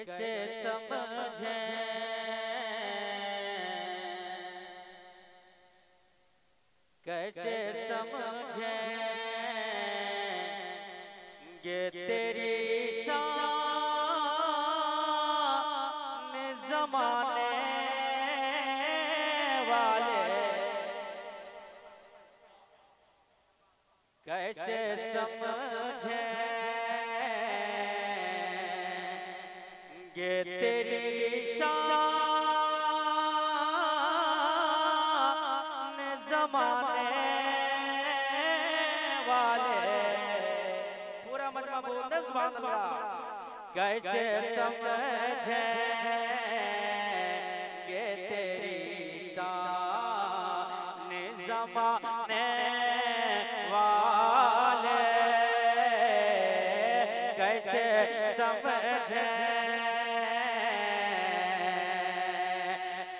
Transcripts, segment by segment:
कैसे समझे? कैसे समझे? ये तेरी शान तेरी शान जमाने वाले। पूरा मजमा बोलते सुभान कैसे समझे ये तेरी शान जमाने?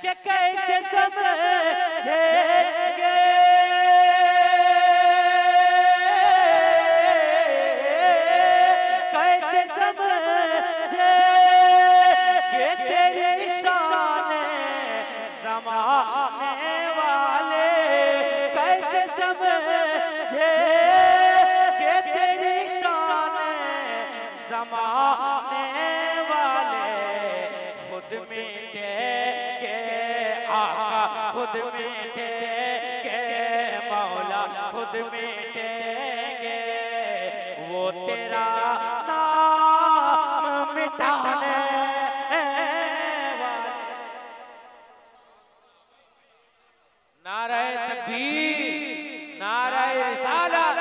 कि कैसे समझेंगे खुद मिटेंगे, वो तेरा नाम मिटाने वाले। नाराय तकबीर, नाराय रिसालत,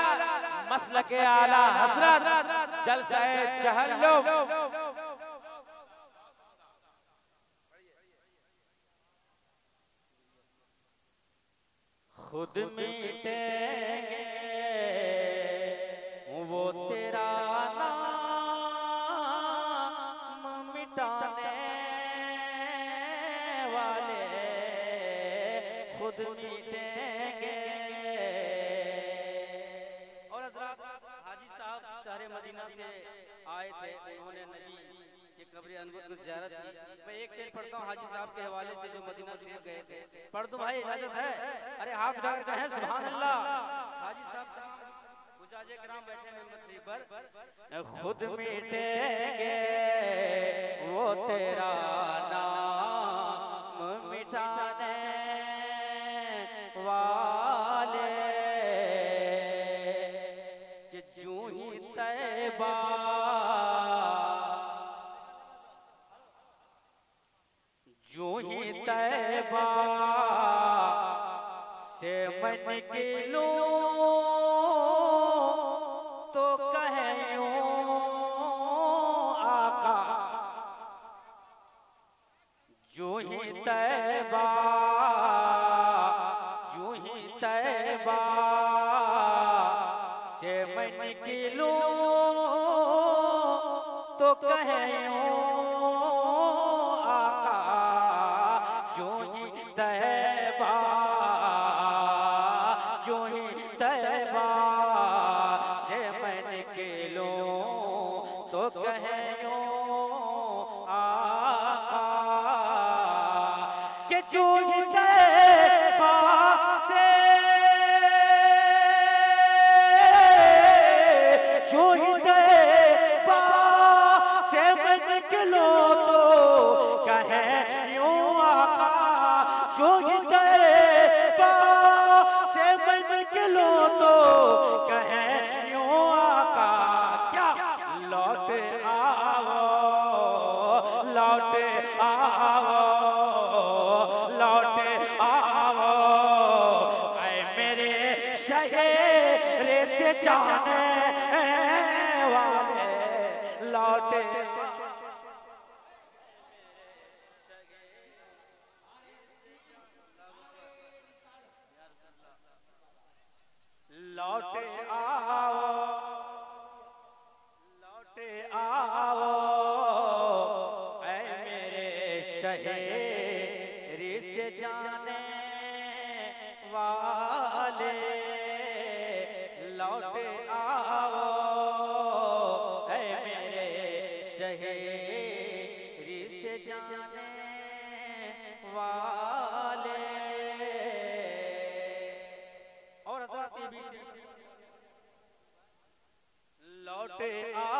मसलक आला हसरत जलसाए चहल्लो खुद मिटेंगे। आए थे, उन्होंने नबी के कब्र अनवर की ज़ियारत की मैं एक शेर पढ़ता हूँ, हाजी साहब के हवाले से जो मदीना शरीफ गए थे। पढ़ दो भाई, इजाज़त है? अरे हाथ उठाकर है सुभान अल्लाह हाजी साहब गुजाजे कराम बैठे हैं शरीफ पर। खुद मिटेंगे, वो तेरा जूं ही तैबा से मन के लो तो कहे आका। जूं ही तैबा जूं ही तैबा से मन के लो तो कहे शहर से जाने वाले लौट आओ ऐ मेरे शहर जाने वाले। और लौटे आओ।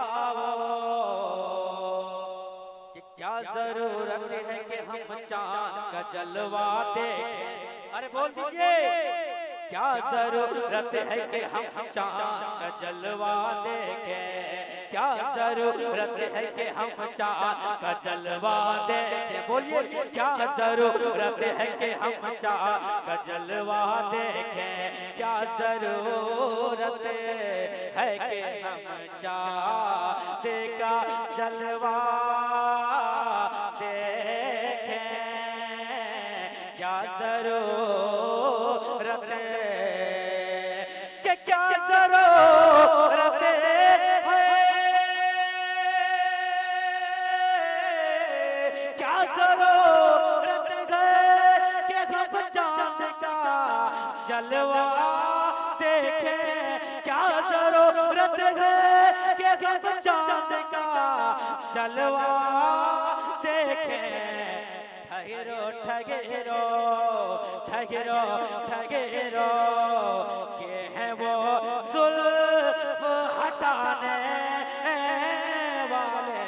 ज़रूरत है कि हम चाँद का जलवा देखें अरे बोल दीजिए। क्या ज़रूरत है कि हम चाँद का जलवा देखें क्या ज़रूरत है कि हम चाँद का जलवा देखें बोलिए, क्या ज़रूरत है कि हम चाँद का जलवा देखें क्या ज़रूरत है कि हम चाँद का जलवा ज़रूरत है कि हम चाँद का जलवा देखें। ठहरो ठगेरो ठगेरो ठगेरो, के हैं वो सुल्फ हटाने वाले।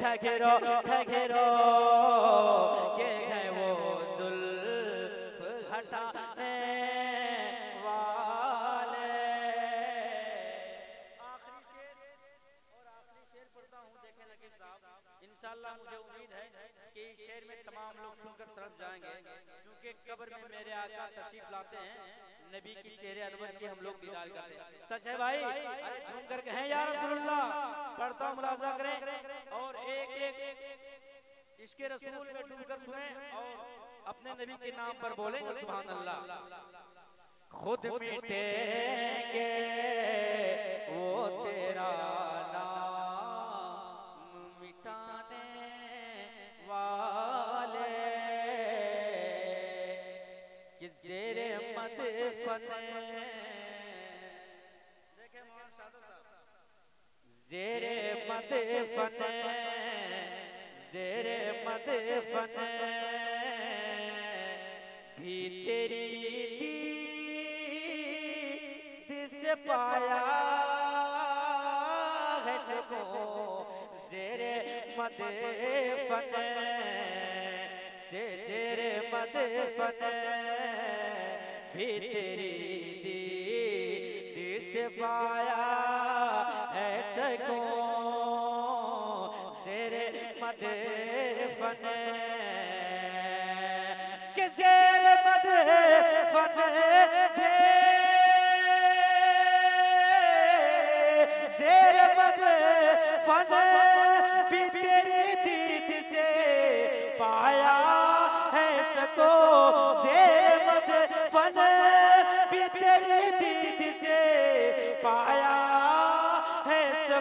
ठगेरो ठगेरो इंशाल्लाह मुझे उम्मीद है कि इस शेर में तमाम लोग सुनकर तरफ़ जाएँगे क्योंकि कब्र में मेरे आका तशरीफ़ लाते हैं नबी की चेहरे अनवर की हम लोग दीदार करते हैं। सच है भाई? अरे झूम कर कहें या रसूलुल्लाह? पढ़ता मुलाजा करें। और एक एक इसके रसूल में डूबकर सुने और अपने नबी के नाम पर बोले सुभान अल्लाह। खुद मिटेंगे जेरे मत फने जेरे मत फने जेरे मत फने। भी तेरी दीद से पाया है सुकून जेरे मद फन से जेरे मद फन। भी तेरी दी से पाया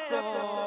আসো